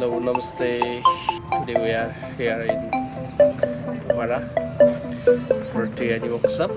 Hello, namaste. Today we are here in Para for the annual workshop.